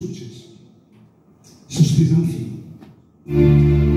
successo. Sospesa um fim.